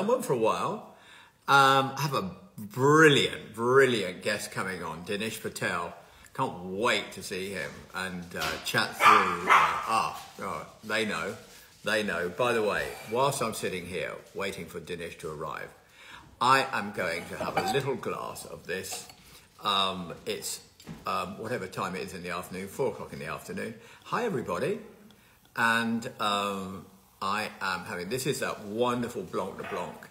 Melbourne for a while. Um, I have a brilliant, brilliant guest coming on, Dinesh Patel. Can't wait to see him and uh, chat through. Uh, ah, oh, they know, they know. By the way, whilst I'm sitting here waiting for Dinesh to arrive, I am going to have a little glass of this. Um, it's um, whatever time it is in the afternoon, four o'clock in the afternoon. Hi, everybody. And um, I am having, this is that wonderful Blanc de Blanc,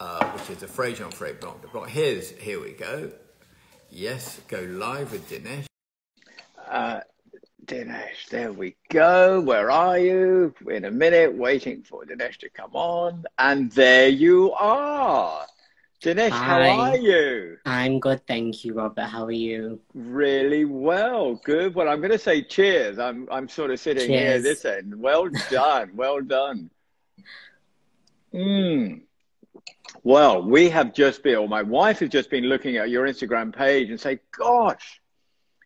uh, which is the Frey-Jean Frey Blanc de Blanc. Here's, here we go. Yes, go live with Dinesh. Uh, Dinesh, there we go. Where are you? In a minute, waiting for Dinesh to come on. And there you are. Dinesh, how are you? I'm good, thank you, Robert. How are you? Really well, good. Well, I'm going to say cheers. I'm I'm sort of sitting cheers. here this end. Well done, well done. Mm. Well, we have just been, or my wife has just been looking at your Instagram page and say, "Gosh,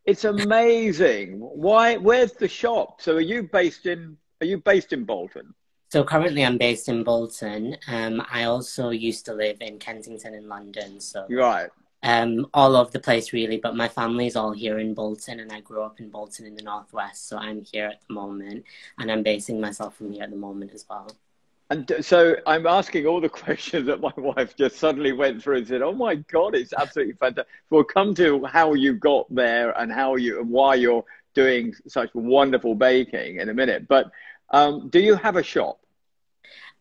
it's amazing! Why? Where's the shop? So, are you based in? Are you based in Bolton?" So currently I'm based in Bolton. Um, I also used to live in Kensington in London. So right. Um, all over the place really, but my family's all here in Bolton, and I grew up in Bolton in the northwest. So I'm here at the moment, and I'm basing myself from here at the moment as well. And so I'm asking all the questions that my wife just suddenly went through and said, "Oh my God, it's absolutely fantastic." We'll come to how you got there and how you and why you're doing such wonderful baking in a minute. But um, do you have a shop?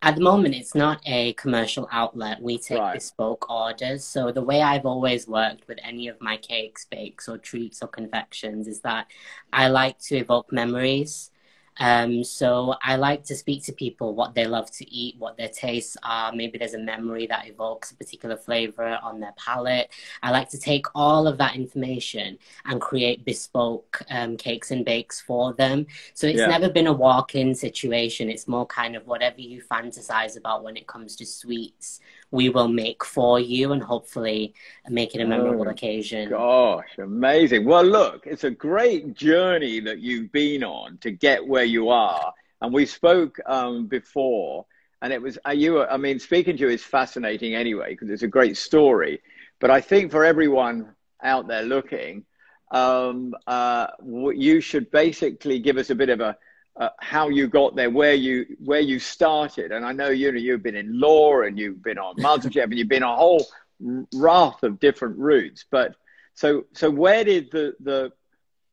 At the moment, it's not a commercial outlet. We take right. bespoke orders. So the way I've always worked with any of my cakes, bakes, or treats or confections is that I like to evoke memories. Um, so I like to speak to people what they love to eat, what their tastes are. Maybe there's a memory that evokes a particular flavor on their palate. I like to take all of that information and create bespoke um, cakes and bakes for them. So it's yeah. never been a walk-in situation. It's more kind of whatever you fantasize about when it comes to sweets we will make for you and hopefully make it a memorable oh, occasion. Gosh, amazing. Well, look, it's a great journey that you've been on to get where you are. And we spoke um, before, and it was, uh, you, I mean, speaking to you is fascinating anyway, because it's a great story. But I think for everyone out there looking, um, uh, you should basically give us a bit of a, uh, how you got there, where you where you started. And I know you know you've been in law and you've been on MasterChef and you've been a whole raft of different routes. But so so where did the the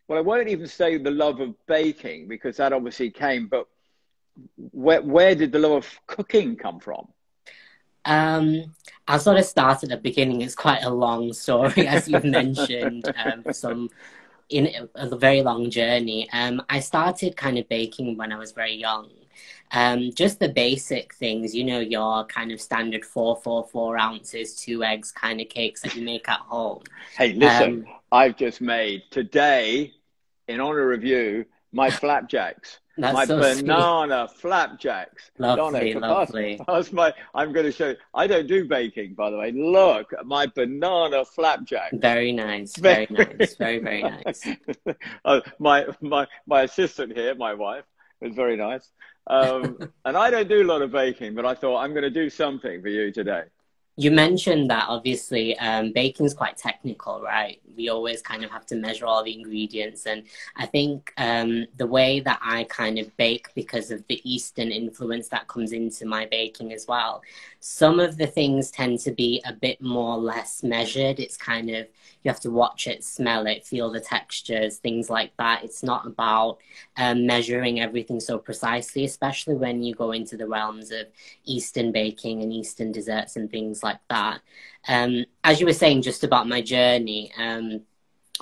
well I won't even say the love of baking because that obviously came, but where where did the love of cooking come from? Um, I'll sort of start at the beginning. It's quite a long story, as you've mentioned. Um, some in a very long journey. Um, I started kind of baking when I was very young. Um, just the basic things, you know, your kind of standard four, four, four ounces, two eggs kind of cakes that you make at home. Hey, listen, um, I've just made today, in honor of you, my flapjacks. That's my so banana sweet. flapjacks. Lovely, Donna, lovely. That's my. I'm going to show. You. I don't do baking, by the way. Look, at my banana flapjack. Very nice. Very, very nice. Very very nice. uh, my my my assistant here, my wife, is very nice. Um, and I don't do a lot of baking, but I thought I'm going to do something for you today. You mentioned that obviously um, baking is quite technical, right? We always kind of have to measure all the ingredients. And I think um, the way that I kind of bake, because of the Eastern influence that comes into my baking as well, some of the things tend to be a bit more less measured. It's kind of, you have to watch it, smell it, feel the textures, things like that. It's not about um, measuring everything so precisely, especially when you go into the realms of Eastern baking and Eastern desserts and things like that. Um, as you were saying, just about my journey, um,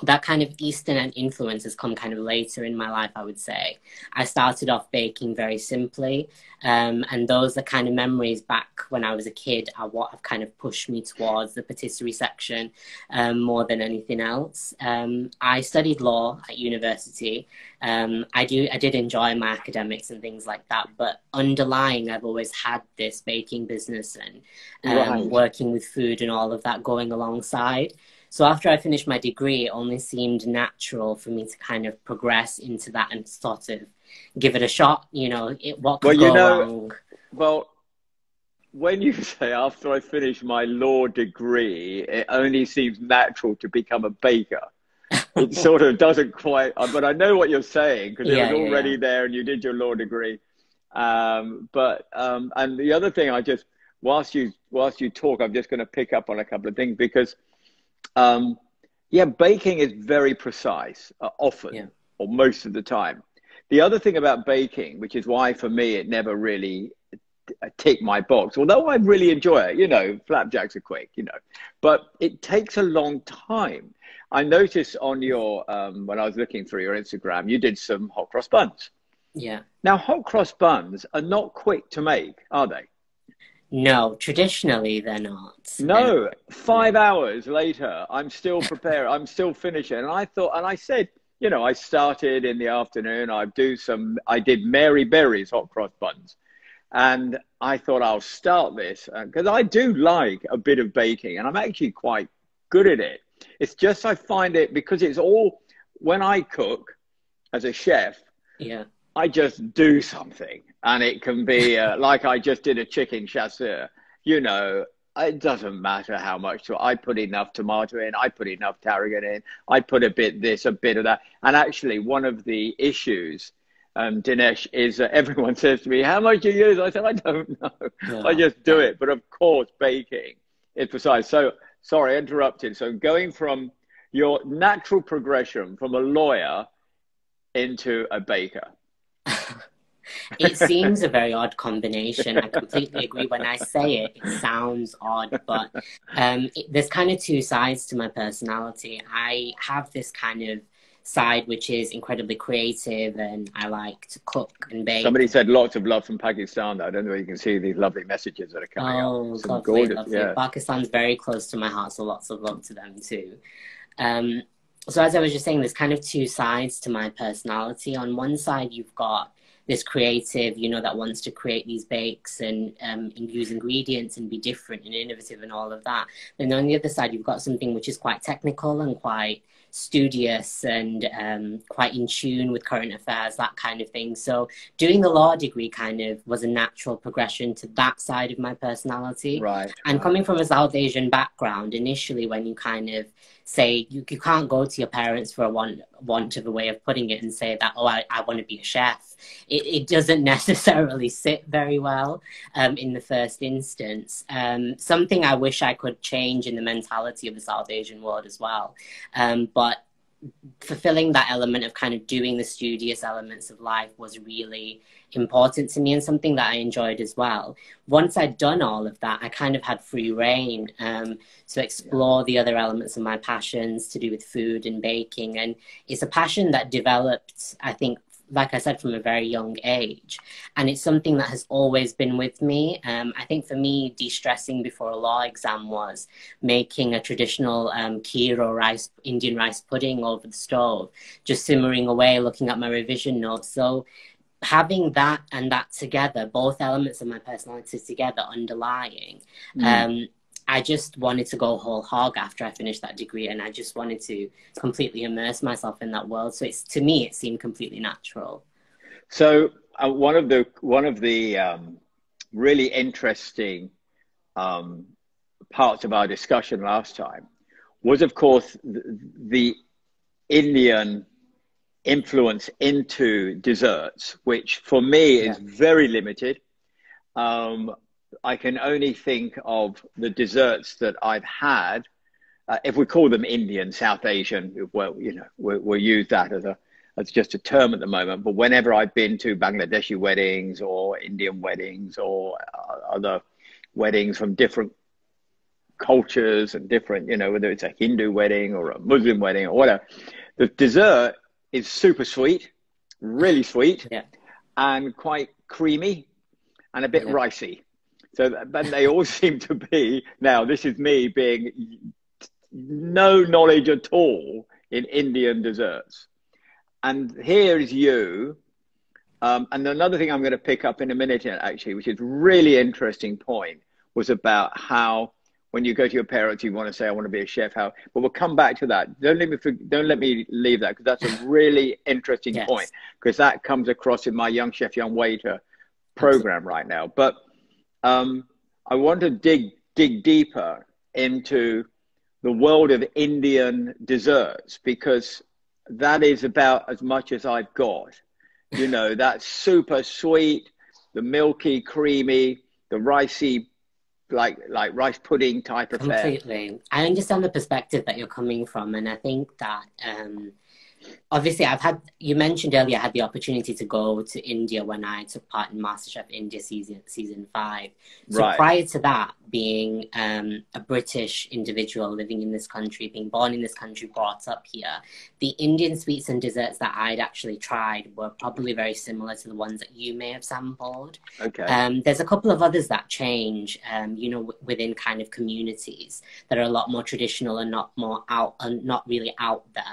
that kind of Eastern influence has come kind of later in my life, I would say. I started off baking very simply, um, and those are kind of memories back when I was a kid are what have kind of pushed me towards the patisserie section um, more than anything else. Um, I studied law at university. Um, I do, I did enjoy my academics and things like that, but underlying, I've always had this baking business and um, right. working with food and all of that going alongside. So after I finished my degree, it only seemed natural for me to kind of progress into that and sort of give it a shot. You know, it, what could well, you know, wrong? Well, when you say after I finish my law degree, it only seems natural to become a baker. it sort of doesn't quite, uh, but I know what you're saying because yeah, it was already yeah, yeah. there and you did your law degree. Um, but um, and the other thing, I just whilst you whilst you talk, I'm just going to pick up on a couple of things because, um, yeah, baking is very precise uh, often or most of the time. The other thing about baking, which is why for me it never really ticked my box, although I really enjoy it, you know, flapjacks are quick, you know, but it takes a long time. I noticed on your, um, when I was looking through your Instagram, you did some hot cross buns. Yeah. Now, hot cross buns are not quick to make, are they? No, traditionally they're not. No, five hours later, I'm still prepared. I'm still finishing. And I thought, and I said, you know, I started in the afternoon. I do some. I did Mary Berry's hot cross buns, and I thought I'll start this because uh, I do like a bit of baking, and I'm actually quite good at it. It's just I find it because it's all when I cook as a chef. Yeah. I just do something, and it can be uh, like I just did a chicken chasseur. You know, it doesn't matter how much to, I put enough tomato in, I put enough tarragon in, I put a bit this, a bit of that. And actually, one of the issues, um, Dinesh, is that everyone says to me, How much do you use? I said, I don't know. Yeah. I just do it. But of course, baking is precise. So, sorry, interrupted. So, going from your natural progression from a lawyer into a baker. it seems a very odd combination. I completely agree. When I say it, it sounds odd, but um, it, there's kind of two sides to my personality. I have this kind of side which is incredibly creative and I like to cook and bake. Somebody said lots of love from Pakistan. I don't know if you can see these lovely messages that are coming oh, up. Oh, lovely, gorgeous, lovely. Yeah. Pakistan's very close to my heart, so lots of love to them too. Um, so as I was just saying, there's kind of two sides to my personality. On one side, you've got this creative, you know, that wants to create these bakes and, um, and use ingredients and be different and innovative and all of that. And on the other side, you've got something which is quite technical and quite studious and um, quite in tune with current affairs, that kind of thing. So doing the law degree kind of was a natural progression to that side of my personality. Right. And coming from a South Asian background, initially when you kind of say you, you can't go to your parents for a want, want of a way of putting it and say that oh I, I want to be a chef. It, it doesn't necessarily sit very well um, in the first instance. Um, something I wish I could change in the mentality of the South Asian world as well. Um, but fulfilling that element of kind of doing the studious elements of life was really important to me and something that I enjoyed as well. Once I'd done all of that, I kind of had free rein um, to explore the other elements of my passions to do with food and baking. And it's a passion that developed, I think, like I said, from a very young age. And it's something that has always been with me. Um, I think for me, de stressing before a law exam was making a traditional um, kheer or rice, Indian rice pudding over the stove, just simmering away, looking at my revision notes. So having that and that together, both elements of my personality together underlying, mm. um, I just wanted to go whole hog after I finished that degree, and I just wanted to completely immerse myself in that world. So it's to me, it seemed completely natural. So uh, one of the one of the um, really interesting um, parts of our discussion last time was, of course, the, the Indian influence into desserts, which for me is yeah. very limited. Um, I can only think of the desserts that I've had. Uh, if we call them Indian, South Asian, well, you know, we'll, we'll use that as a as just a term at the moment. But whenever I've been to Bangladeshi weddings or Indian weddings or uh, other weddings from different cultures and different, you know, whether it's a Hindu wedding or a Muslim wedding or whatever, the dessert is super sweet, really sweet, yeah. and quite creamy and a bit yeah. ricey. So, but they all seem to be now. This is me being no knowledge at all in Indian desserts, and here is you. Um, and another thing I'm going to pick up in a minute, actually, which is really interesting point, was about how when you go to your parents, you want to say, "I want to be a chef." How? But we'll come back to that. Don't let me don't let me leave that because that's a really interesting yes. point because that comes across in my young chef, young waiter program right now. But um, I want to dig dig deeper into the world of Indian desserts because that is about as much as I've got. You know, that super sweet, the milky, creamy, the ricey, like like rice pudding type of Completely. I understand the perspective that you're coming from, and I think that um, obviously I've had you mentioned earlier I had the opportunity to go to India when I took part in MasterChef India season season five. So right. prior to that, being um, a British individual living in this country, being born in this country, brought up here, the Indian sweets and desserts that I'd actually tried were probably very similar to the ones that you may have sampled. Okay. Um, there's a couple of others that change, um, you know, w- within kind of communities that are a lot more traditional and not more out and not really out there.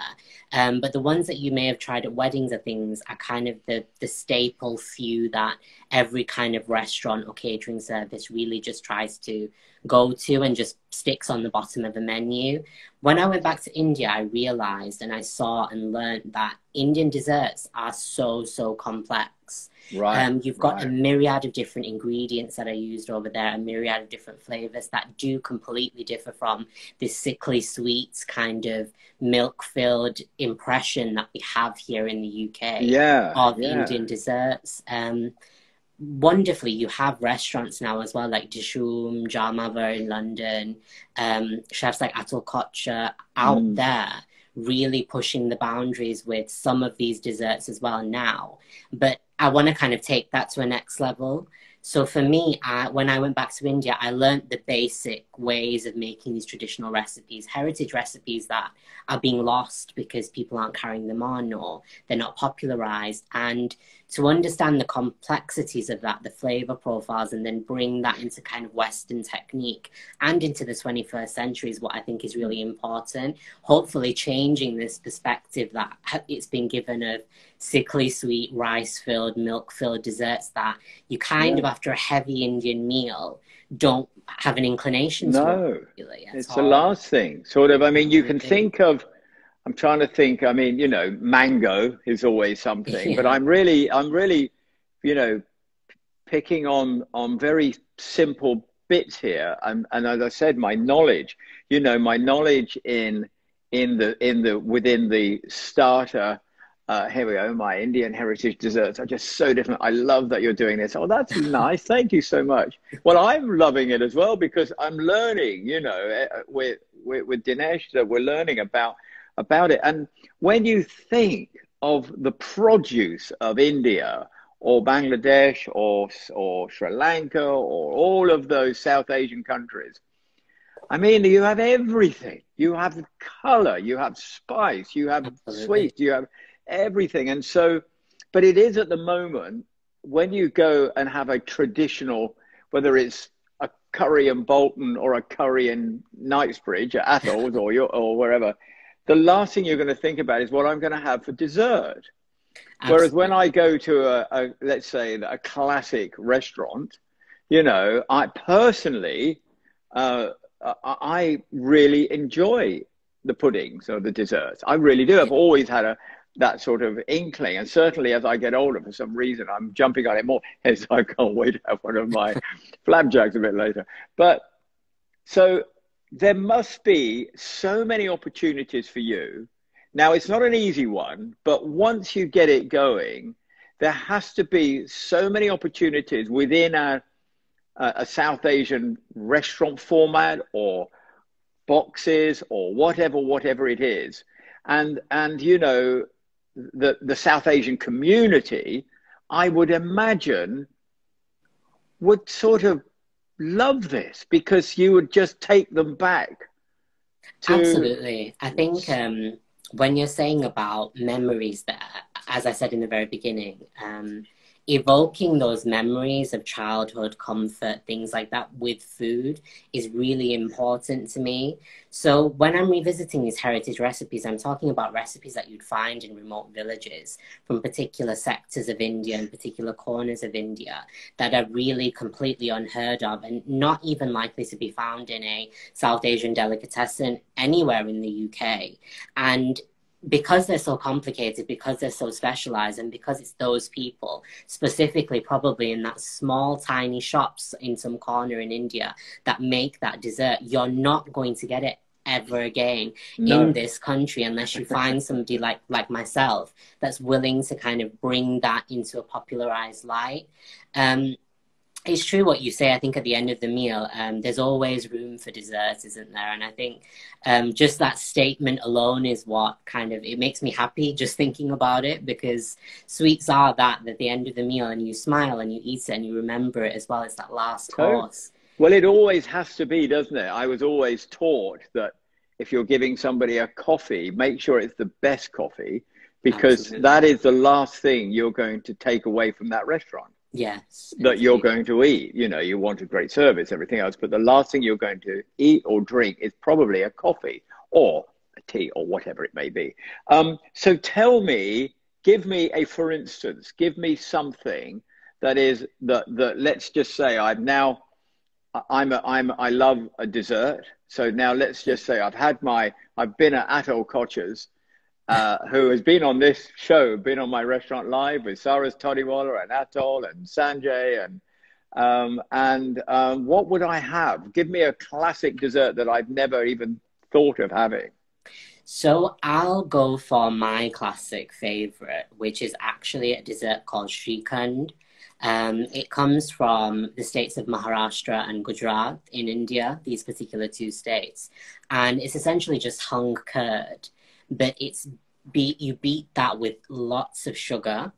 Um, but the ones that you may have tried at weddings or things are kind of the the staple few that every kind of restaurant or catering service really just tries to go to and just sticks on the bottom of a menu. When I went back to India, I realized and I saw and learned that Indian desserts are so, so complex. Right. Um, you've got right. a myriad of different ingredients that are used over there, a myriad of different flavors that do completely differ from this sickly sweet kind of milk filled impression that we have here in the UK yeah, of yeah. Indian desserts. Um, wonderfully you have restaurants now as well like Dishoom, Jamavar in London, um, chefs like Atul Kochhar out mm. there really pushing the boundaries with some of these desserts as well now. But I want to kind of take that to a next level. So for me, I, when I went back to India, I learned the basic ways of making these traditional recipes, heritage recipes that are being lost because people aren't carrying them on or they're not popularized. And to understand the complexities of that, the flavor profiles, and then bring that into kind of Western technique and into the 21st century is what I think is really important. Hopefully, changing this perspective that it's been given of sickly sweet, rice filled, milk filled desserts that you kind yeah. of, after a heavy Indian meal, don't have an inclination no, it's the last thing. Sort of, I mean, you can think of I'm trying to think. I mean, you know, mango is always something, yeah. but I'm really, I'm really, you know, picking on on very simple bits here. And, and as I said, my knowledge, you know, my knowledge in in the in the within the starter. Uh, here we go. My Indian heritage desserts are just so different. I love that you're doing this. Oh, that's nice. Thank you so much. Well, I'm loving it as well because I'm learning. You know, eh, with with, with Dinesh, that we're learning about about it. And when you think of the produce of India or Bangladesh or, or Sri Lanka or all of those South Asian countries, I mean, you have everything. You have color, you have spice, you have sweet, you have everything. And so, but it is at the moment when you go and have a traditional, whether it's a curry in Bolton or a curry in Knightsbridge at Atul's or, your, or wherever, the last thing you're going to think about is what I'm going to have for dessert. Absolutely. Whereas when I go to a, a, let's say a classic restaurant, you know, I personally, uh, I really enjoy the puddings or the desserts. I really do. I've always had a that sort of inkling, and certainly as I get older, for some reason, I'm jumping on it more. As I can't wait to have one of my flapjacks a bit later. But so there must be so many opportunities for you. Now, it's not an easy one, but once you get it going, there has to be so many opportunities within a, a South Asian restaurant format or boxes or whatever, whatever it is. And, and you know, the, the South Asian community, I would imagine, would sort of love this because you would just take them back. Absolutely. I think um, when you're saying about memories there, as I said in the very beginning, um, evoking those memories of childhood comfort things like that with food is really important to me. So when i'm revisiting these heritage recipes i'm talking about recipes that you'd find in remote villages from particular sectors of india and particular corners of india that are really completely unheard of and not even likely to be found in a south asian delicatessen anywhere in the uk and because they're so complicated, because they're so specialized, and because it's those people, specifically probably in that small, tiny shops in some corner in India that make that dessert, you're not going to get it ever again no. in this country unless you find somebody like like myself that's willing to kind of bring that into a popularized light um, it's true what you say. I think at the end of the meal, um, there's always room for dessert, isn't there? And I think um, just that statement alone is what kind of it makes me happy just thinking about it because sweets are that at the end of the meal, and you smile and you eat it and you remember it as well. It's that last course. Well, it always has to be, doesn't it? I was always taught that if you're giving somebody a coffee, make sure it's the best coffee because Absolutely. that is the last thing you're going to take away from that restaurant yes that you're going to eat. You know you want a great service everything else but the last thing you're going to eat or drink is probably a coffee or a tea or whatever it may be. Um, so tell me give me a for instance give me something that is that that let's just say i've now i'm a, i'm i love a dessert. So now let's just say i've had my i've been at Atul Kochhar uh, who has been on this show, been on my restaurant live with Cyrus Todiwala and Atul and Sanjay and um, and um, what would I have? Give me a classic dessert that I've never even thought of having. So I'll go for my classic favorite, which is actually a dessert called Shrikhand. Um, it comes from the states of Maharashtra and Gujarat in India, these particular two states. And it's essentially just hung curd but it's beat you beat that with lots of sugar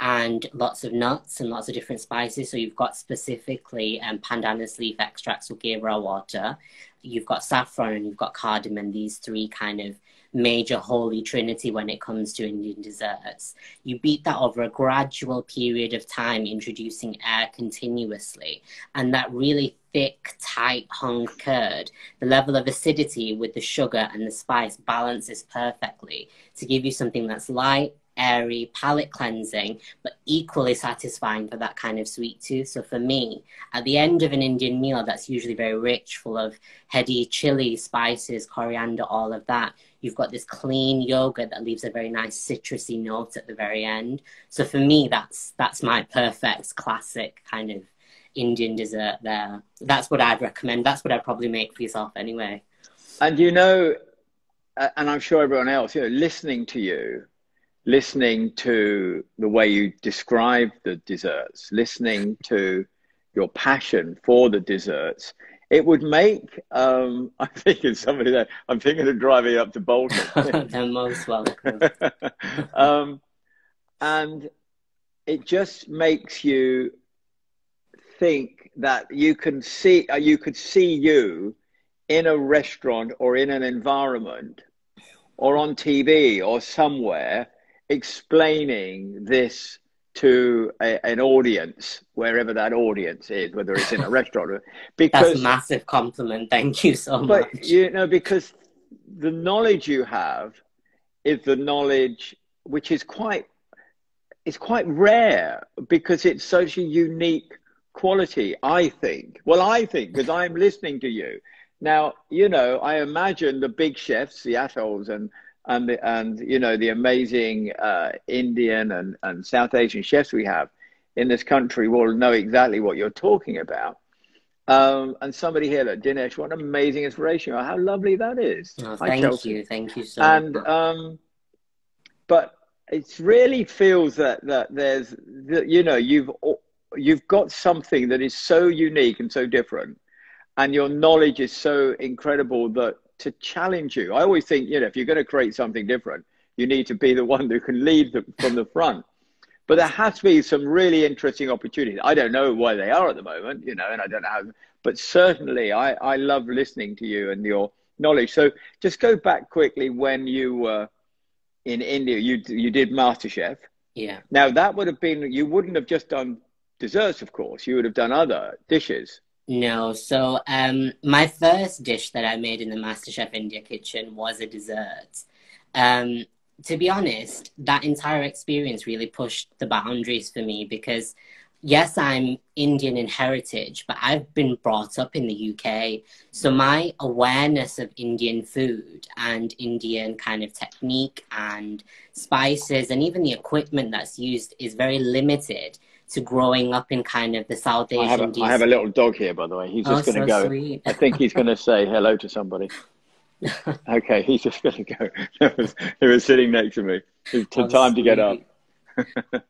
and lots of nuts and lots of different spices. So you've got specifically um, pandanus leaf extracts or ghee water. You've got saffron and you've got cardamom. These three kind of major holy trinity when it comes to Indian desserts. You beat that over a gradual period of time, introducing air continuously, and that really thick, tight hung curd, the level of acidity with the sugar and the spice balances perfectly to give you something that's light, airy, palate cleansing, but equally satisfying for that kind of sweet tooth. So for me, at the end of an Indian meal that's usually very rich, full of heady chili, spices, coriander, all of that, you've got this clean yogurt that leaves a very nice citrusy note at the very end. So for me, that's that's my perfect classic kind of Indian dessert there. That's what I'd recommend. That's what I'd probably make for yourself anyway. And you know, and I'm sure everyone else, you know, listening to you, listening to the way you describe the desserts, listening to your passion for the desserts, it would make um, I'm thinking somebody there. I'm thinking of driving up to Bolton. They're most welcome. um, and it just makes you think that you can see uh, you could see you in a restaurant or in an environment or on TV or somewhere explaining this to a, an audience, wherever that audience is, whether it's in a restaurant. Or, because that's a massive compliment. Thank you so but, much. You know, because the knowledge you have is the knowledge which is quite it's quite rare because it's such a unique quality. I think. Well, I think because I'm listening to you now. You know, I imagine the big chefs, the Atuls, and and the, and you know the amazing uh, Indian and, and South Asian chefs we have in this country will know exactly what you're talking about. Um, and somebody here, like Dinesh, what an amazing inspiration! How lovely that is. Oh, thank you, thank you so and, much. Um, but it really feels that that there's that you know you've you've got something that is so unique and so different, and your knowledge is so incredible that to challenge you. I always think, you know, if you're going to create something different, you need to be the one who can lead the, from the front. But there has to be some really interesting opportunities. I don't know where they are at the moment, you know, and I don't know how, but certainly I, I love listening to you and your knowledge. So just go back quickly when you were in India, you, you did MasterChef. Yeah. Now that would have been, you wouldn't have just done desserts, of course, you would have done other dishes. No, so um, my first dish that I made in the MasterChef India kitchen was a dessert. Um, to be honest, that entire experience really pushed the boundaries for me because yes, I'm Indian in heritage, but I've been brought up in the UK. So my awareness of Indian food and Indian kind of technique and spices and even the equipment that's used is very limited to growing up in kind of the South Asian. Diaspora. I have a, I have a little dog here, by the way. He's oh, just oh, going to so go. Sweet. I think he's going to say hello to somebody. okay, he's just going to go. he was sitting next to me. It's oh, time sweet. to get up.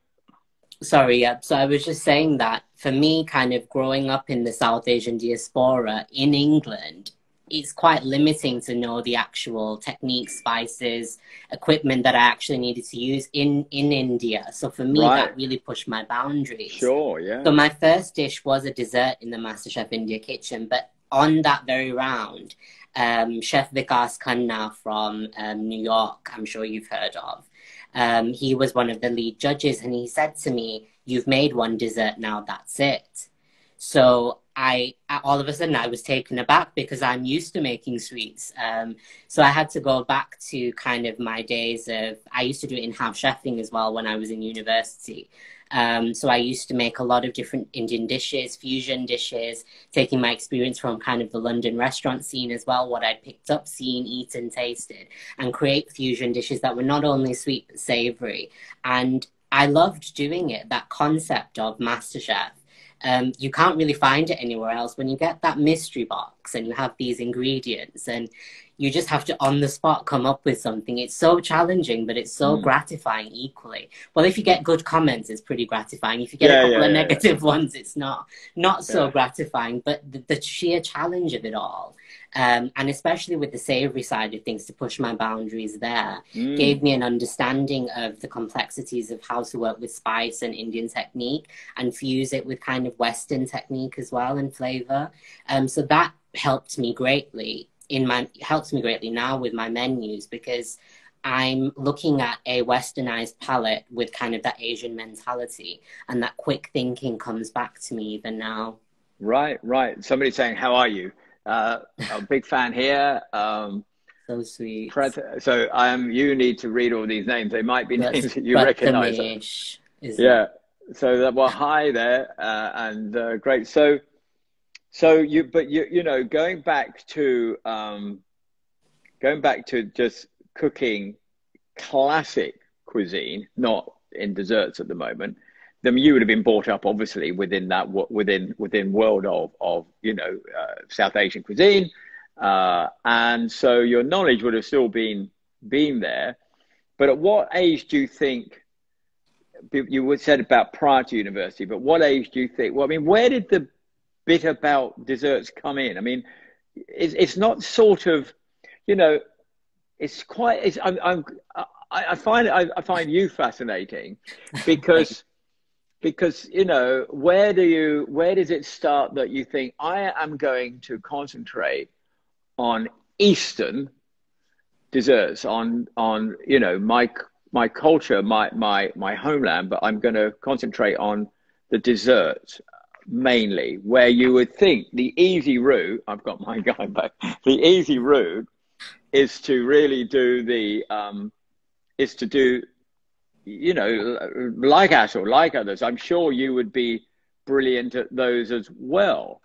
Sorry, yeah. So I was just saying that for me, kind of growing up in the South Asian diaspora in England, it's quite limiting to know the actual techniques, spices, equipment that I actually needed to use in in India. So for me, right. that really pushed my boundaries. Sure, yeah. So my first dish was a dessert in the MasterChef India kitchen, but on that very round, um, Chef Vikas Khanna from um, New York, I'm sure you've heard of. Um, he was one of the lead judges, and he said to me, "You've made one dessert now. That's it." So I, all of a sudden, I was taken aback because I'm used to making sweets. Um, so I had to go back to kind of my days of, I used to do in-house chefing as well when I was in university. Um, so I used to make a lot of different Indian dishes, fusion dishes, taking my experience from kind of the London restaurant scene as well, what I'd picked up, seen, eaten, tasted, and create fusion dishes that were not only sweet but savory. And I loved doing it, that concept of MasterChef um, you can't really find it anywhere else. When you get that mystery box and you have these ingredients and you just have to on the spot come up with something, it's so challenging, but it's so mm. gratifying equally. Well, if you get good comments, it's pretty gratifying. If you get yeah, a couple yeah, of yeah, negative ones, it's not not so gratifying. But the, the sheer challenge of it all um, and especially with the savory side of things to push my boundaries there mm. gave me an understanding of the complexities of how to work with spice and indian technique and fuse it with kind of western technique as well and flavor um, so that helped me greatly in my helps me greatly now with my menus because I'm looking at a westernized palate with kind of that Asian mentality, and that quick thinking comes back to me even now. Right, right. Somebody saying, "How are you?" Uh, a big fan here. Um, so sweet. so um, you need to read all these names. They might be That's names that you recognize. Yeah. So that well, hi there, uh, and uh, great. So, so you, but you, you know, going back to um, going back to just cooking classic cuisine, not in desserts at the moment then you would have been brought up obviously within that within within world of of you know uh, South Asian cuisine, uh, and so your knowledge would have still been been there. But at what age do you think? You would said about prior to university, but what age do you think? Well, I mean, where did the bit about desserts come in? I mean, it's it's not sort of, you know, it's quite. It's I'm, I'm I, find I, I find you fascinating because because you know where do you where does it start that you think i am going to concentrate on eastern desserts on on you know my my culture my my my homeland but i'm going to concentrate on the desserts mainly where you would think the easy route i've got my guy back the easy route is to really do the um is to do you know, like us or like others, I'm sure you would be brilliant at those as well.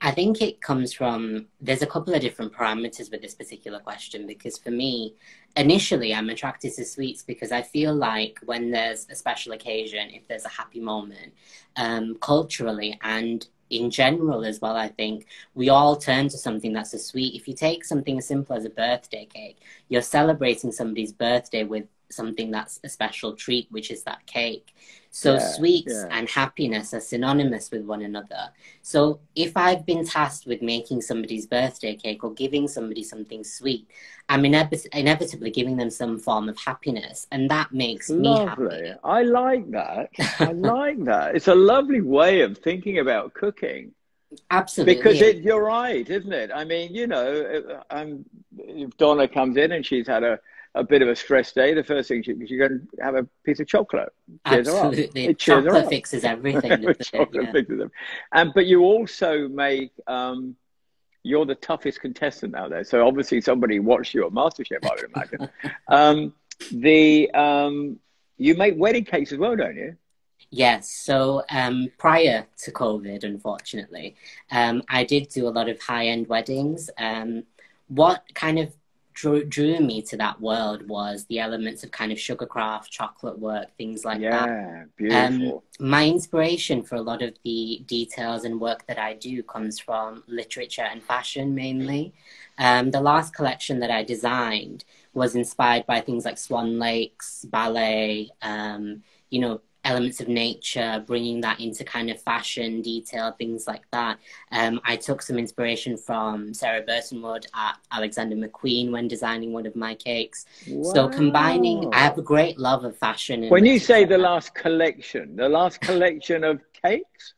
I think it comes from there's a couple of different parameters with this particular question because for me, initially I'm attracted to sweets because I feel like when there's a special occasion, if there's a happy moment, um, culturally and in general as well, I think we all turn to something that's a sweet. If you take something as simple as a birthday cake, you're celebrating somebody's birthday with something that's a special treat, which is that cake. So yeah, sweets yeah. and happiness are synonymous with one another. So if I've been tasked with making somebody's birthday cake or giving somebody something sweet, I'm inevit- inevitably giving them some form of happiness, and that makes lovely. me happy. I like that. I like that. It's a lovely way of thinking about cooking. Absolutely. Because it, you're right, isn't it? I mean, you know, um, if Donna comes in and she's had a a bit of a stress day, the first thing you, you go and have a piece of chocolate. Cheers Absolutely, it chocolate fixes everything. chocolate yeah. fixes them. And but you also make um, you're the toughest contestant out there. So obviously somebody watched you at MasterChef, I would imagine. um, the um, you make wedding cakes as well, don't you? Yes. So um, prior to COVID, unfortunately, um, I did do a lot of high end weddings. Um, what kind of drew, drew me to that world was the elements of kind of sugarcraft, chocolate work, things like yeah, that. beautiful. Um, my inspiration for a lot of the details and work that I do comes from literature and fashion mainly. Um, the last collection that I designed was inspired by things like Swan Lakes, ballet, um, you know, elements of nature, bringing that into kind of fashion, detail, things like that. Um, I took some inspiration from Sarah Burtonwood at Alexander McQueen when designing one of my cakes. Wow. So combining, I have a great love of fashion. When you say the last collection, the last collection of cakes?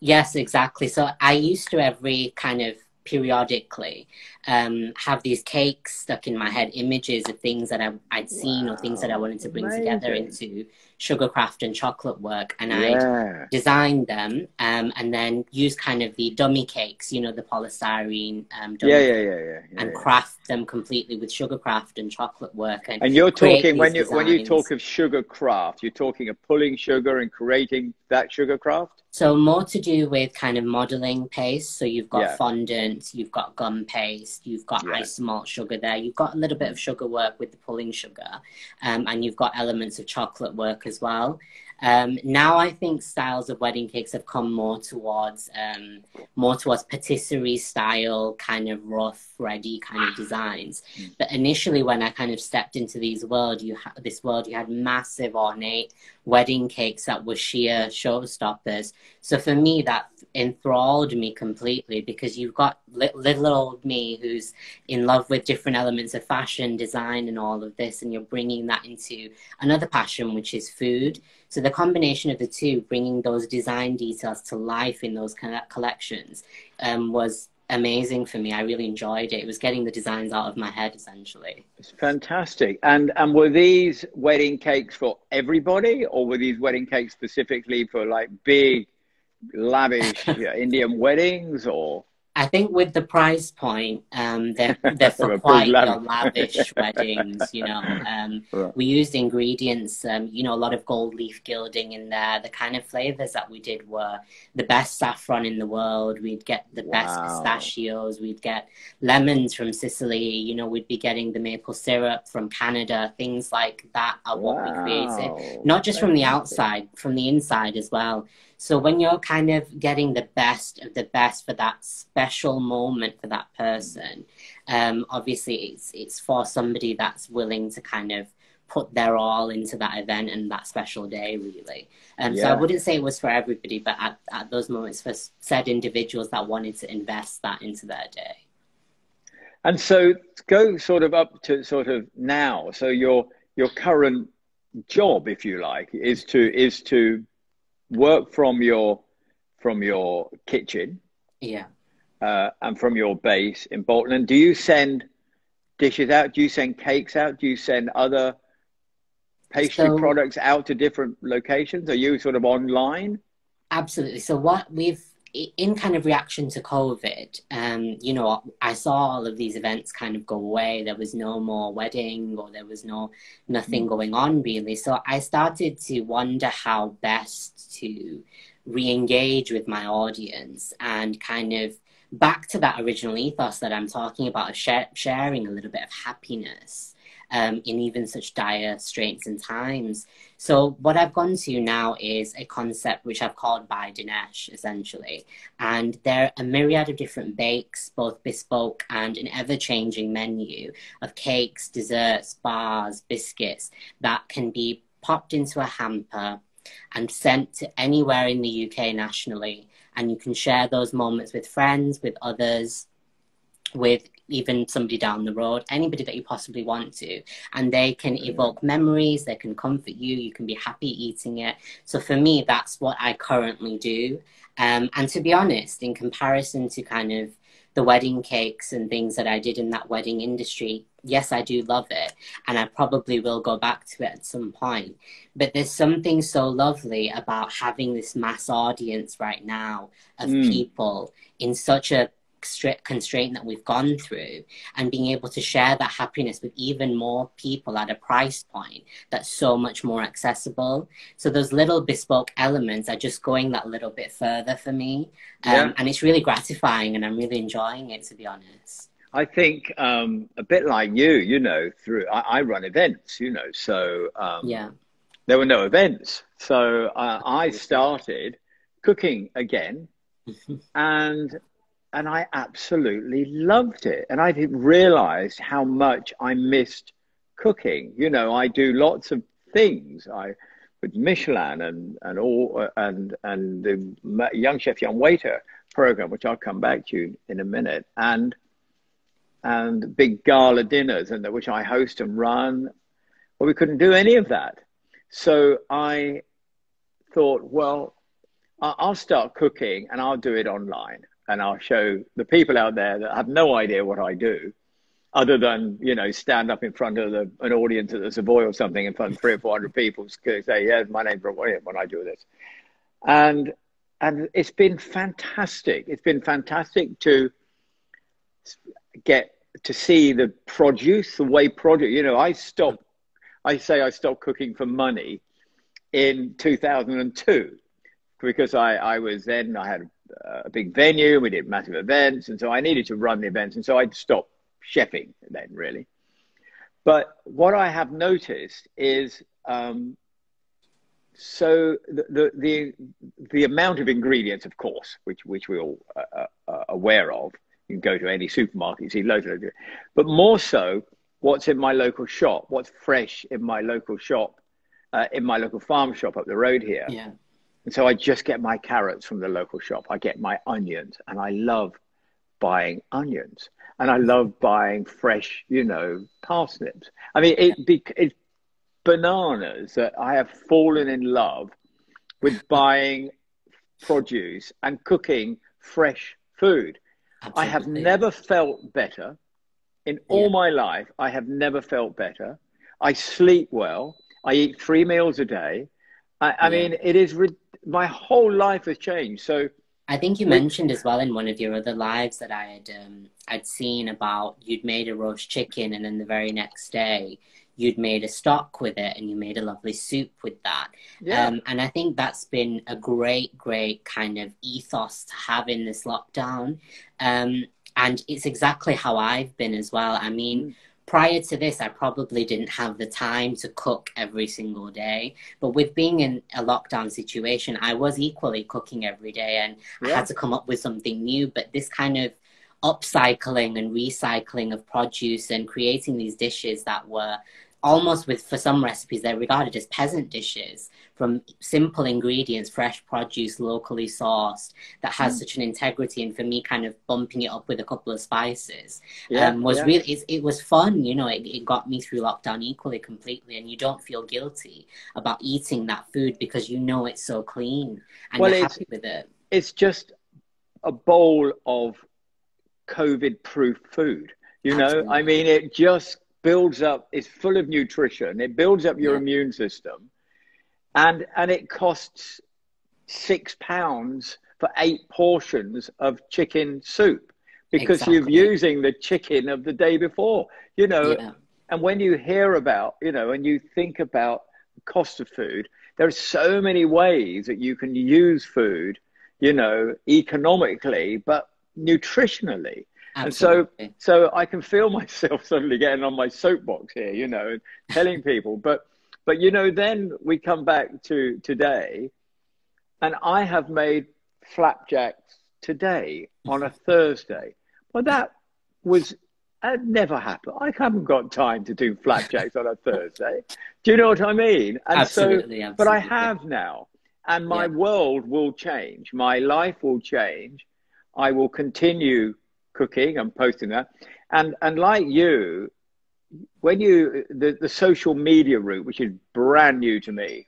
Yes, exactly. So I used to every kind of periodically um, have these cakes stuck in my head, images of things that I, would seen wow. or things that I wanted to bring Amazing. together into sugarcraft and chocolate work. And yeah. I designed them um, and then use kind of the dummy cakes, you know, the polystyrene um, yeah, yeah, yeah, yeah, yeah, and craft them completely with sugarcraft and chocolate work. And, and you're talking when you designs. when you talk of sugarcraft, you're talking of pulling sugar and creating that sugarcraft. So more to do with kind of modeling paste. So you've got yeah. fondant, you've got gum paste, you've got yeah. isomalt sugar there. You've got a little bit of sugar work with the pulling sugar, um, and you've got elements of chocolate work as well. Um, now I think styles of wedding cakes have come more towards um, more towards patisserie style, kind of rough, ready kind of designs. But initially, when I kind of stepped into these world, you ha- this world, you had massive ornate wedding cakes that were sheer showstoppers. So for me, that enthralled me completely because you've got little old me who's in love with different elements of fashion, design, and all of this, and you're bringing that into another passion, which is food. So the combination of the two, bringing those design details to life in those collections, um, was amazing for me. I really enjoyed it. It was getting the designs out of my head essentially. It's fantastic. And and were these wedding cakes for everybody, or were these wedding cakes specifically for like big, lavish Indian weddings, or? I think with the price point, um, they're, they're for quite lavish weddings, you know. Um, right. We used ingredients, um, you know, a lot of gold leaf gilding in there. The kind of flavors that we did were the best saffron in the world. We'd get the wow. best pistachios. We'd get lemons from Sicily. You know, we'd be getting the maple syrup from Canada. Things like that are what wow. we created. Not just from the outside, from the inside as well. So when you're kind of getting the best of the best for that special moment for that person, um, obviously it's it's for somebody that's willing to kind of put their all into that event and that special day really. Um, yeah. So I wouldn't say it was for everybody, but at, at those moments for said individuals that wanted to invest that into their day. And so go sort of up to sort of now. So your your current job, if you like, is to is to work from your from your kitchen. Yeah. Uh, and from your base in Bolton. And do you send dishes out? Do you send cakes out? Do you send other pastry so, products out to different locations? Are you sort of online? Absolutely. So what we've in kind of reaction to COVID, um, you know, I saw all of these events kind of go away. There was no more wedding or there was no nothing mm. going on really. So I started to wonder how best to re-engage with my audience and kind of back to that original ethos that I'm talking about of share, sharing a little bit of happiness um, in even such dire straits and times. So what I've gone to now is a concept which I've called by Dinesh, essentially. And there are a myriad of different bakes, both bespoke and an ever-changing menu of cakes, desserts, bars, biscuits that can be popped into a hamper and sent to anywhere in the UK nationally. And you can share those moments with friends, with others, with even somebody down the road, anybody that you possibly want to. And they can evoke memories, they can comfort you, you can be happy eating it. So for me, that's what I currently do. Um, and to be honest, in comparison to kind of the wedding cakes and things that I did in that wedding industry, yes, I do love it. And I probably will go back to it at some point. But there's something so lovely about having this mass audience right now of mm. people in such a constraint that we've gone through and being able to share that happiness with even more people at a price point that's so much more accessible. So those little bespoke elements are just going that little bit further for me. Um, yeah. And it's really gratifying and I'm really enjoying it, to be honest. I think um, a bit like you, you know, through I, I run events, you know, so um, yeah, there were no events, so uh, I started cooking again, and and I absolutely loved it, and I didn't realize how much I missed cooking. You know, I do lots of things. I with Michelin and and all uh, and and the Young Chef Young Waiter program, which I'll come back to in a minute, and and big gala dinners, and which I host and run. Well, we couldn't do any of that, so I thought, well, I'll start cooking and I'll do it online, and I'll show the people out there that have no idea what I do, other than you know stand up in front of the, an audience at the Savoy or something in front of three or four hundred people, say, "Yeah, my name's Rob Walton when I do this," and and it's been fantastic. It's been fantastic to get to see the produce, the way produce, you know, I stopped, I say I stopped cooking for money in 2002 because I, I was then, I had a big venue, we did massive events, and so I needed to run the events, and so I stopped chefing then, really. But what I have noticed is um, so the, the, the the amount of ingredients, of course, which which we all uh, are aware of, you can go to any supermarket, you see loads of. But more so, what's in my local shop, what's fresh in my local shop, uh, in my local farm shop up the road here. Yeah. And so I just get my carrots from the local shop. I get my onions, and I love buying onions, and I love buying fresh, you know, parsnips. I mean, it be, it's bananas that I have fallen in love with buying produce and cooking fresh food. Absolutely. I have never felt better in all yeah. my life. I have never felt better. I sleep well. I eat three meals a day. I, I yeah. mean, it is my whole life has changed. So I think you mentioned as well in one of your other lives that I had um, I'd seen about you'd made a roast chicken and then the very next day you'd made a stock with it and you made a lovely soup with that. Yeah. Um, and I think that's been a great, great kind of ethos to have in this lockdown. Um, and it's exactly how I've been as well. I mean, mm. Prior to this, I probably didn't have the time to cook every single day. But with being in a lockdown situation, I was equally cooking every day and yeah. I had to come up with something new. But this kind of upcycling and recycling of produce and creating these dishes that were almost with for some recipes they're regarded as peasant dishes from simple ingredients fresh produce locally sourced that has mm. such an integrity and for me kind of bumping it up with a couple of spices yeah, um, was yeah. really it, it, was fun you know it, it got me through lockdown equally completely and you don't feel guilty about eating that food because you know it's so clean and well, you're happy with it it's just a bowl of covid proof food you Absolutely. know i mean it just builds up, it's full of nutrition, it builds up your yeah. immune system, and and it costs six pounds for eight portions of chicken soup because exactly. you're using the chicken of the day before, you know. Yeah. And when you hear about, you know, and you think about the cost of food, there are so many ways that you can use food, you know, economically, but nutritionally. Absolutely. And so, so I can feel myself suddenly getting on my soapbox here, you know, telling people. But, but you know, then we come back to today, and I have made flapjacks today on a Thursday. Well, that was that never happened. I haven't got time to do flapjacks on a Thursday. Do you know what I mean? And absolutely, so, absolutely. but I have now, and my yeah. world will change. My life will change. I will continue cooking. I'm posting that, and and like you, when you the the social media route, which is brand new to me,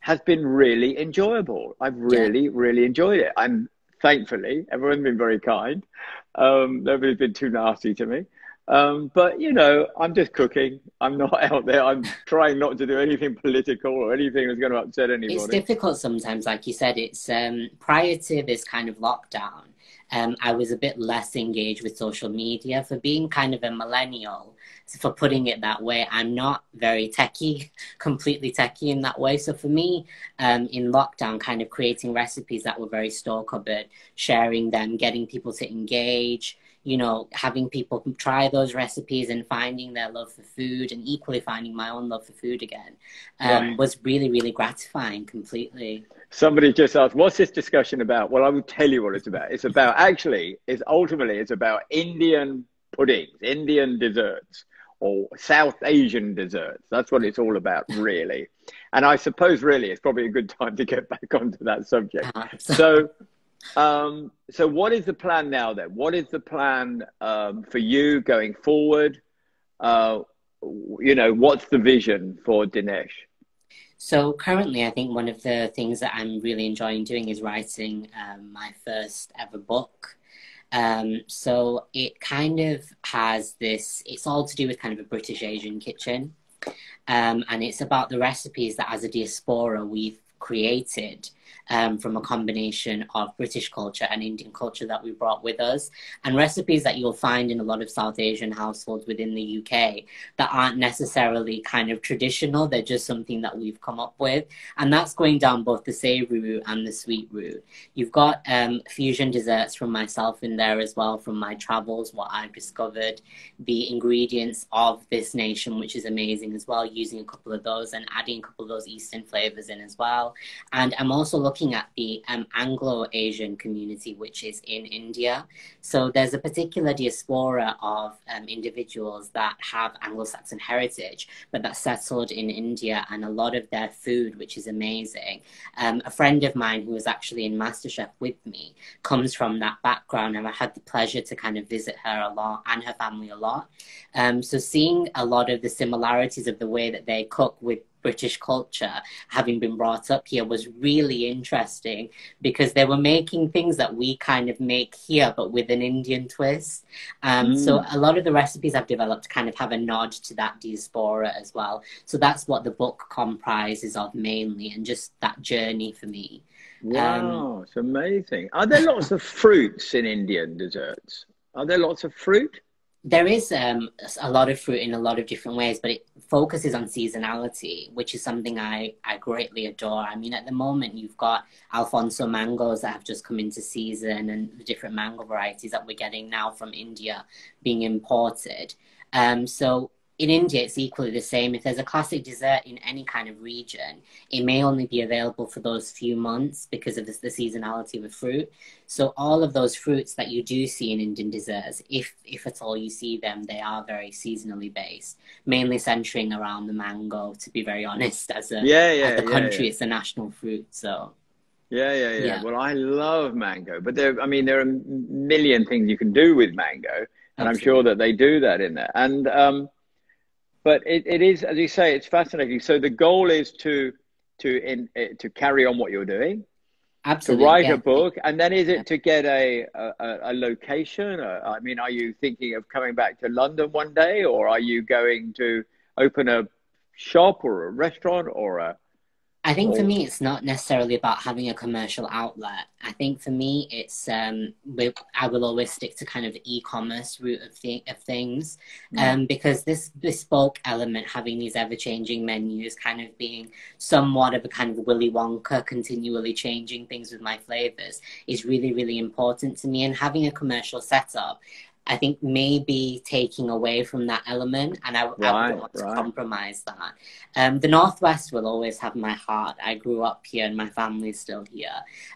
has been really enjoyable. I've really yeah. really enjoyed it, and thankfully everyone's been very kind. Um, nobody's been too nasty to me. Um, but you know, I'm just cooking. I'm not out there. I'm trying not to do anything political or anything that's going to upset anybody. It's difficult sometimes, like you said. It's um, prior to this kind of lockdown um, I was a bit less engaged with social media. For being kind of a millennial, for putting it that way, I'm not very techy, completely techy in that way. So for me, um, in lockdown, kind of creating recipes that were very store cupboard, sharing them, getting people to engage, you know, having people try those recipes and finding their love for food and equally finding my own love for food again um, right. was really, really gratifying completely. Somebody just asked, what's this discussion about? Well, I will tell you what it's about. It's about actually, it's ultimately, it's about Indian puddings, Indian desserts or South Asian desserts. That's what it's all about, really. And I suppose, really, it's probably a good time to get back onto that subject. so, um, so what is the plan now then? What is the plan um, for you going forward? Uh, you know, what's the vision for Dinesh? So currently, I think one of the things that I'm really enjoying doing is writing um, my first ever book. Um, so it kind of has this, it's all to do with kind of a British Asian kitchen. Um, and it's about the recipes that as a diaspora we've created um, from a combination of British culture and Indian culture that we brought with us, and recipes that you'll find in a lot of South Asian households within the UK that aren't necessarily kind of traditional. They're just something that we've come up with, and that's going down both the savory route and the sweet route. You've got um, fusion desserts from myself in there as well from my travels, what I've discovered, the ingredients of this nation, which is amazing as well, using a couple of those and adding a couple of those Eastern flavors in as well. And I'm also looking looking at the um, Anglo Asian community, which is in India. So there's a particular diaspora of um, individuals that have Anglo Saxon heritage, but that settled in India, and a lot of their food, which is amazing. Um, a friend of mine who was actually in MasterChef with me comes from that background, and I had the pleasure to kind of visit her a lot and her family a lot. Um, so seeing a lot of the similarities of the way that they cook with British culture, having been brought up here, was really interesting because they were making things that we kind of make here, but with an Indian twist. Um, mm. So a lot of the recipes I've developed kind of have a nod to that diaspora as well. So that's what the book comprises of mainly, and just that journey for me. Wow, um, it's amazing. Are there lots of fruits in Indian desserts? Are there lots of fruit? There is um, a lot of fruit in a lot of different ways, but it focuses on seasonality, which is something I, I greatly adore. I mean, at the moment, you've got Alphonso mangoes that have just come into season and the different mango varieties that we're getting now from India being imported. Um, so in India, it's equally the same. If there's a classic dessert in any kind of region, it may only be available for those few months because of the, the, seasonality of the fruit. So all of those fruits that you do see in Indian desserts, if if at all you see them, they are very seasonally based, mainly centering around the mango. To be very honest, as a yeah, yeah, as the country, yeah. it's a national fruit. So. Yeah, yeah, yeah, yeah. Well, I love mango, but there, I mean, there are a million things you can do with mango, and Absolutely. I'm sure that they do that in there. And um, but it, it is, as you say, it's fascinating. So the goal is to to in eh, to carry on what you're doing, Absolutely, to write yeah. a book, and then is it to get a a, a location? Uh, I mean, are you thinking of coming back to London one day, or are you going to open a shop or a restaurant or a I think for me, it's not necessarily about having a commercial outlet. I think for me, it's um, I will always stick to kind of the e-commerce route of, th- of things, mm. um, because this bespoke element, having these ever-changing menus, kind of being somewhat of a kind of Willy Wonka, continually changing things with my flavors, is really really important to me. And having a commercial setup I think maybe taking away from that element, and I, right, I wouldn't want right. to compromise that. Um, the Northwest will always have my heart. I grew up here, and my family's still here.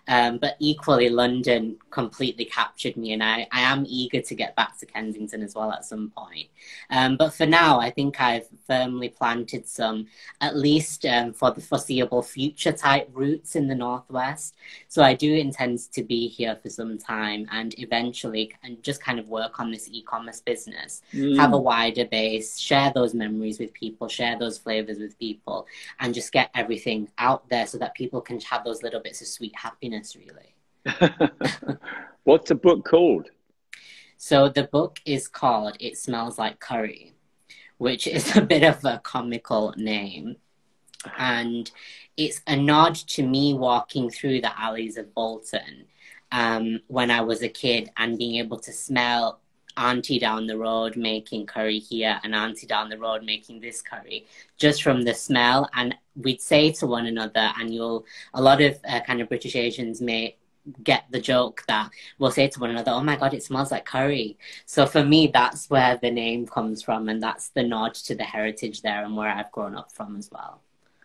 Um, but equally, London completely captured me, and I, I am eager to get back to Kensington as well at some point. Um, but for now, I think I've firmly planted some, at least um, for the foreseeable future, type roots in the Northwest. So I do intend to be here for some time, and eventually, and just kind of work on this e-commerce business mm. have a wider base share those memories with people share those flavors with people and just get everything out there so that people can have those little bits of sweet happiness really. What's the book called? So the book is called it smells like curry which is a bit of a comical name. And it's a nod to me walking through the alleys of bolton um, when I was a kid and being able to smell auntie down the road making curry here and auntie down the road making this curry just from the smell. And we'd say to one another and you'll a lot of uh, kind of british asians may get the joke that we'll say to one another oh my god it smells like curry. So for me that's where the name comes from and that's the nod to the heritage there and where i've grown up from as well.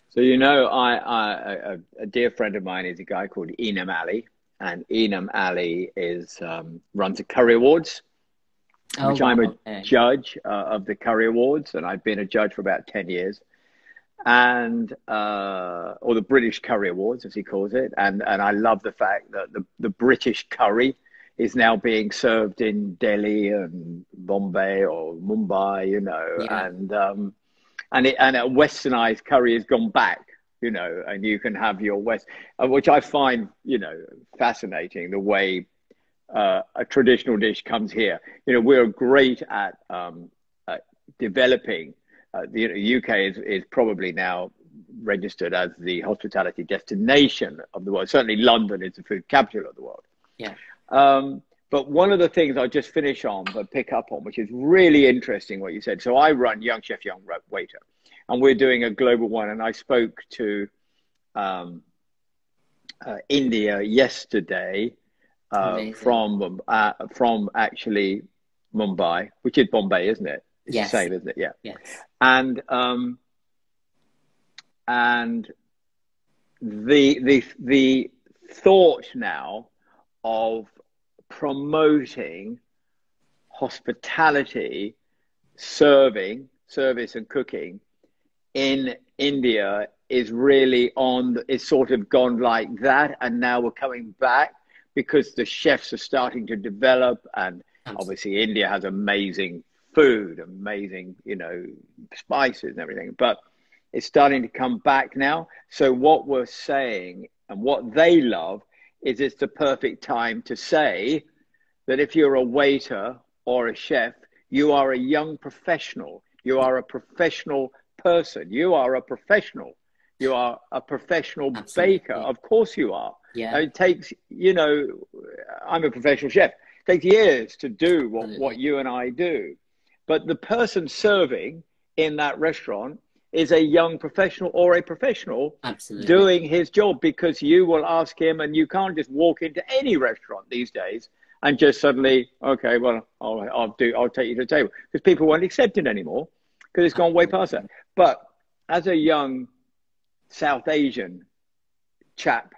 So you know i, I a, a dear friend of mine is a guy called enam ali and enam ali is um, runs the curry awards oh, which wow. I'm a okay. judge uh, of the Curry Awards, and I've been a judge for about 10 years. And, uh, or the British Curry Awards, as he calls it. And, and I love the fact that the, the British curry is now being served in Delhi and Bombay or Mumbai, you know, yeah. and, um, and, it, and a westernized curry has gone back you know, and you can have your West, uh, which I find, you know, fascinating the way uh, a traditional dish comes here. You know, we're great at, um, at developing. Uh, the UK is, is probably now registered as the hospitality destination of the world. Certainly, London is the food capital of the world. Yeah. Um, but one of the things I'll just finish on, but pick up on, which is really interesting, what you said. So I run Young Chef, Young Waiter, and we're doing a global one. And I spoke to um, uh, India yesterday uh, from uh, from actually Mumbai, which is Bombay, isn't it? It's yes. the same, isn't it? Yeah. Yes. And um, and the the the thought now of promoting hospitality, serving, service, and cooking in India is really on. It's sort of gone like that, and now we're coming back because the chefs are starting to develop and obviously India has amazing food, amazing, you know, spices and everything, but it's starting to come back now. So what we're saying and what they love is it's the perfect time to say that if you're a waiter or a chef, you are a young professional. You are a professional person. You are a professional. You are a professional Absolutely. baker. Of course you are. Yeah. It takes, you know, I'm a professional chef. It takes years to do what, what you and I do. But the person serving in that restaurant is a young professional or a professional Absolutely. doing his job because you will ask him and you can't just walk into any restaurant these days and just suddenly, okay, well, I'll, I'll do, I'll take you to the table because people won't accept it anymore because it's gone way past that. But as a young South Asian chap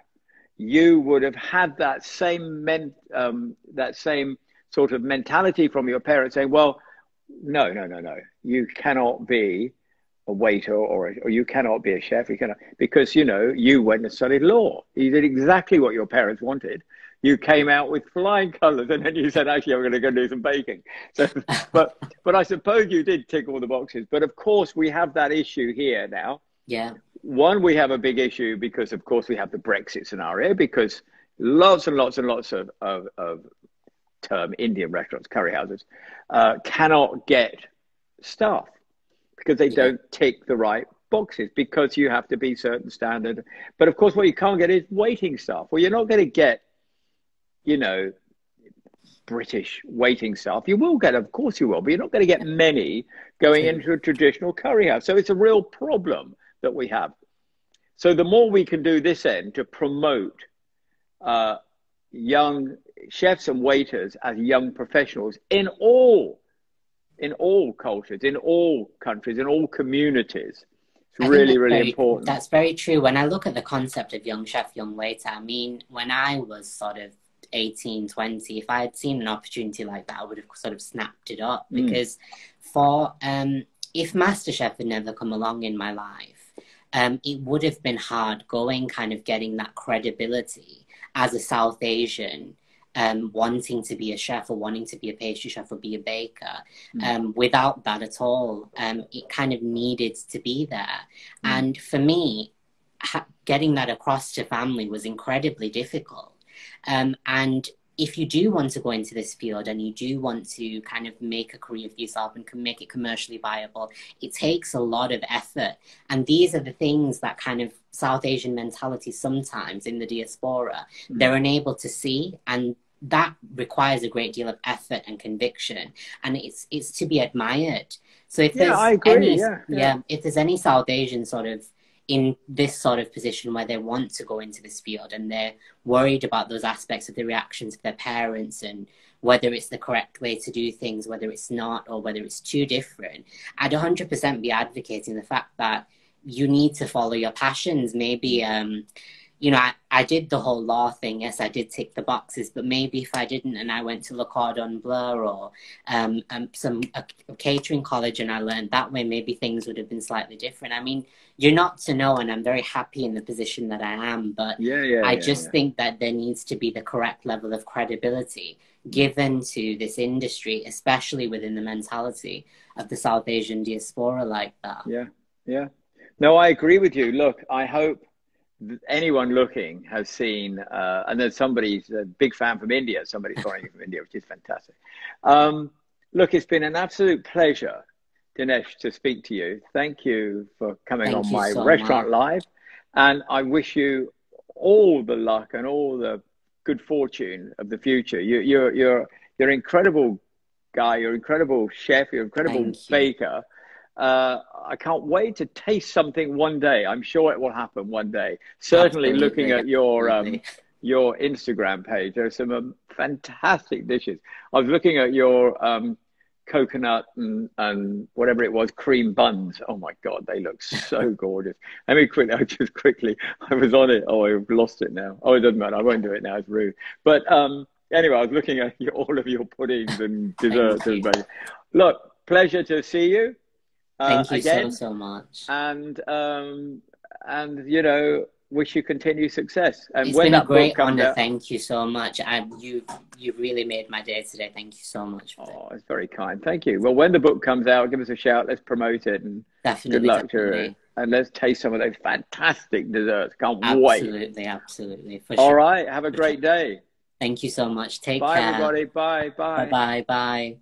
you would have had that same men, um, that same sort of mentality from your parents saying, well, no, no, no, no, you cannot be a waiter or, a, or you cannot be a chef. You cannot, because, you know, you went and studied law. You did exactly what your parents wanted. You came out with flying colors and then you said, actually, I'm going to go do some baking. So, but, but I suppose you did tick all the boxes. But of course, we have that issue here now. Yeah one, we have a big issue because, of course, we have the Brexit scenario because lots and lots and lots of, of, of term Indian restaurants, curry houses, uh, cannot get staff because they yeah. don't tick the right boxes because you have to be certain standard. But of course, what you can't get is waiting staff. Well, you're not going to get, you know, British waiting staff. You will get, of course, you will, but you're not going to get many going into a traditional curry house. So it's a real problem that we have. So the more we can do this end to promote uh, young chefs and waiters as young professionals in all in all cultures, in all countries, in all communities. It's really, really very, important. That's very true. When I look at the concept of young chef, young waiter, I mean, when I was sort of 18, 20, if I had seen an opportunity like that, I would have sort of snapped it up mm. because for um, if MasterChef had never come along in my life, um, it would have been hard going, kind of getting that credibility as a South Asian. Um, wanting to be a chef or wanting to be a pastry chef or be a baker. Mm. Um, without that at all, um, it kind of needed to be there. Mm. And for me, ha- getting that across to family was incredibly difficult. Um, and if you do want to go into this field and you do want to kind of make a career for yourself and can make it commercially viable, it takes a lot of effort. And these are the things that kind of South Asian mentality sometimes in the diaspora, mm. they're unable to see and that requires a great deal of effort and conviction and it's it's to be admired so if there's any yeah, yeah. yeah, if there's any south asian sort of in this sort of position where they want to go into this field and they're worried about those aspects of the reactions of their parents and whether it's the correct way to do things whether it's not or whether it's too different. I'd 100% be advocating the fact that you need to follow your passions. Maybe um you know, I, I did the whole law thing. Yes, I did tick the boxes, but maybe if I didn't and I went to Le Cordon Bleu or um, um, some a, a catering college and I learned that way, maybe things would have been slightly different. I mean, you're not to know, and I'm very happy in the position that I am, but yeah, yeah, I yeah, just yeah. think that there needs to be the correct level of credibility given to this industry, especially within the mentality of the South Asian diaspora like that. Yeah, yeah. No, I agree with you. Look, I hope anyone looking has seen, uh, and then somebody's a big fan from India, somebody's following from India, which is fantastic. Um, look, it's been an absolute pleasure, Dinesh, to speak to you. Thank you for coming Thank on my so restaurant much. live. And I wish you all the luck and all the good fortune of the future. You, you're, you're, you're an incredible guy, you're an incredible chef, you're an incredible Thank baker. You uh, I can't wait to taste something one day. I'm sure it will happen one day. Certainly, Absolutely. looking at your um, your Instagram page, there are some um, fantastic dishes. I was looking at your um, coconut and, and whatever it was, cream buns. Oh my God, they look so gorgeous. Let me quickly, I just quickly, I was on it. Oh, I've lost it now. Oh, it doesn't matter. I won't do it now. It's rude. But um, anyway, I was looking at your, all of your puddings and desserts. Look, pleasure to see you. Thank uh, you again. so so much. And um, and you know, wish you continued success. And it's when been a great honor. Out, thank you so much. And you you really made my day today. Thank you so much. oh, it. it's very kind. Thank you. Well, when the book comes out, give us a shout. Let's promote it and definitely, good luck definitely. to it. And let's taste some of those fantastic desserts. Can't absolutely, wait. Absolutely, absolutely. All sure. right. Have a great day. Thank you so much. Take bye, care. Bye, everybody. Bye. Bye. Bye. Bye. Bye.